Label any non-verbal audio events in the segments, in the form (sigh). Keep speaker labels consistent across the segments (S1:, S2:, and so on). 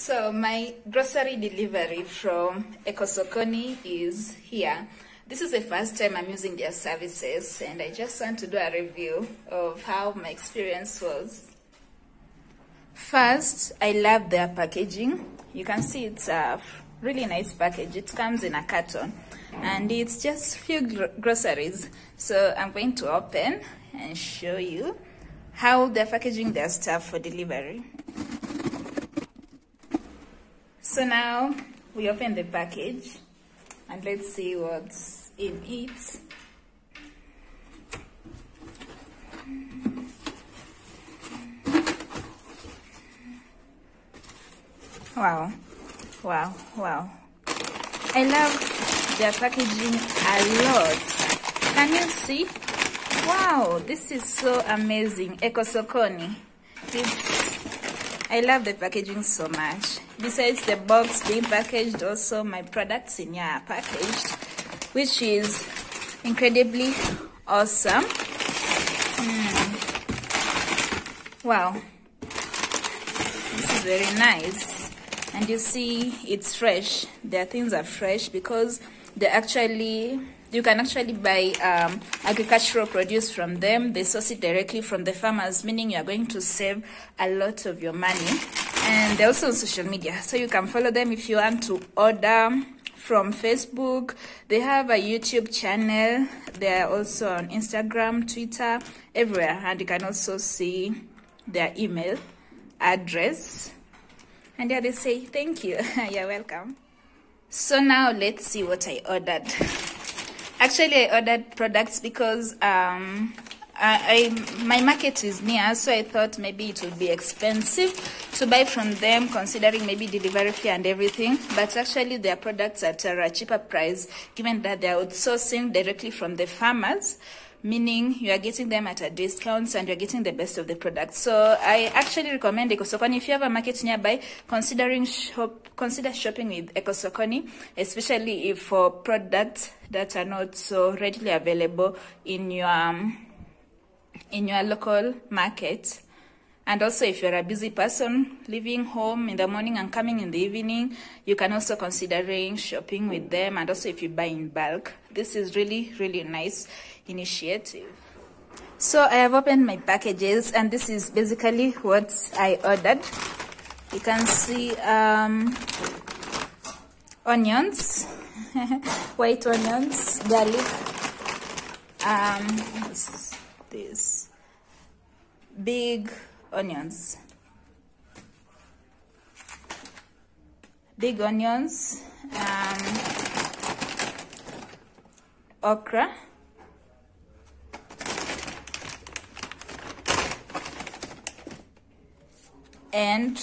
S1: So my grocery delivery from ecoSokoni is here. This is the first time I'm using their services and I just want to do a review of how my experience was. First, I love their packaging. You can see it's a really nice package. It comes in a carton and it's just few gro groceries. So I'm going to open and show you how they're packaging their stuff for delivery. So now we open the package and let's see what's in it. Wow, wow, wow. I love their packaging a lot. Can you see? Wow, this is so amazing. ecoSokoni. It's, I love the packaging so much. Besides the box being packaged, also my products in here are packaged, which is incredibly awesome. Mm. Wow, this is very nice. And you see, it's fresh. Their things are fresh because they actually you can actually buy um, agricultural produce from them. They source it directly from the farmers, meaning you are going to save a lot of your money. And they're also on social media, so you can follow them if you want to order from Facebook. They have a YouTube channel. They are also on Instagram, Twitter, everywhere. And you can also see their email address. And there they say, thank you. (laughs) You're welcome. So now let's see what I ordered. Actually, I ordered products because um, I, I, my market is near, so I thought maybe it would be expensive to buy from them, considering maybe delivery fee and everything. But actually, their products are at a cheaper price, given that they're outsourcing directly from the farmers meaning you are getting them at a discount and you're getting the best of the product. So I actually recommend ecoSokoni. If you have a market nearby, considering shop, consider shopping with ecoSokoni, especially if for products that are not so readily available in your um, in your local market. And also, if you're a busy person leaving home in the morning and coming in the evening, you can also considering shopping with them. And also, if you buy in bulk, this is really, really nice initiative. So I have opened my packages, and this is basically what I ordered. You can see um, onions, (laughs) white onions, garlic, um, this big onions. Big onions, um, okra, and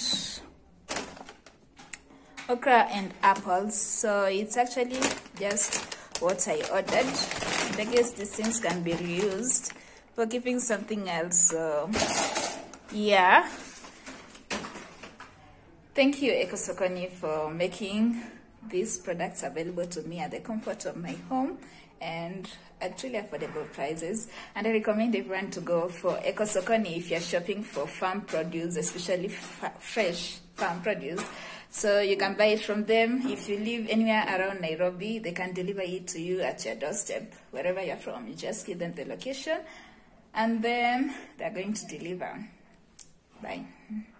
S1: okra and apples. So it's actually just what I ordered. I guess these things can be reused for keeping something else. So yeah. Thank you ecoSokoni for making these products available to me at the comfort of my home and at really affordable prices. And i recommend everyone to go for ecoSokoni if you're shopping for farm produce especially fresh farm produce. So you can buy it from them. If you live anywhere around nairobi they can deliver it to you at your doorstep. Wherever you're from you just give them the location and then they're going to deliver 拜